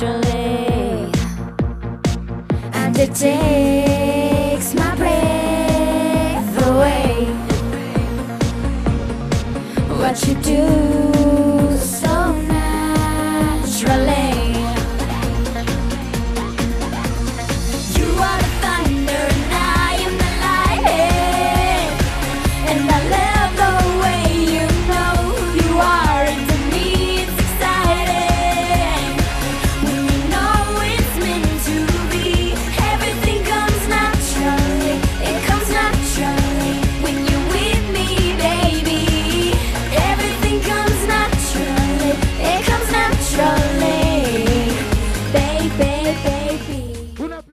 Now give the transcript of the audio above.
naturally, and it takes my breath away. What you do so naturally.